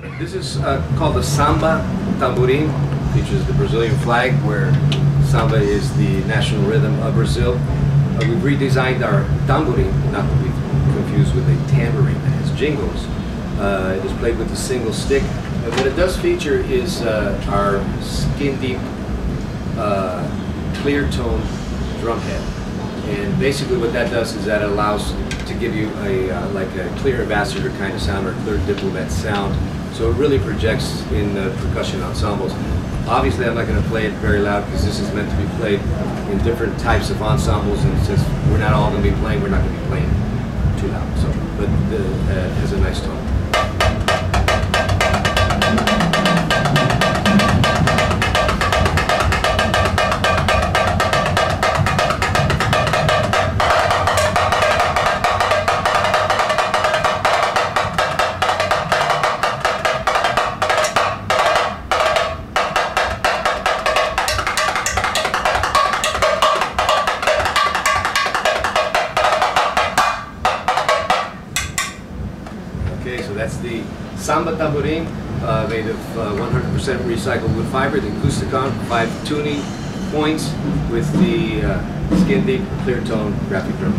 This is uh, called the Samba Tamborim, is the Brazilian flag where samba is the national rhythm of Brazil. Uh, we've redesigned our tamborim, not to be confused with a tambourine that has jingles. Uh, it is played with a single stick. And what it does feature is uh, our SkynDeep, uh, clear tone drum head. And basically what that does is that allows to give you a uh, like a clear ambassador kind of sound or clear diplomat sound. So it really projects in the percussion ensembles. Obviously I'm not going to play it very loud because this is meant to be played in different types of ensembles and since we're not all going to be playing, we're not going to be playing too loud. So, but uh, it has a nice tone. Okay, so that's the Samba Tamborim, uh, made of 100% uh, recycled wood fiber, the Acousticon, five tuning points with the uh, SkynDeep, clear tone graphic drum.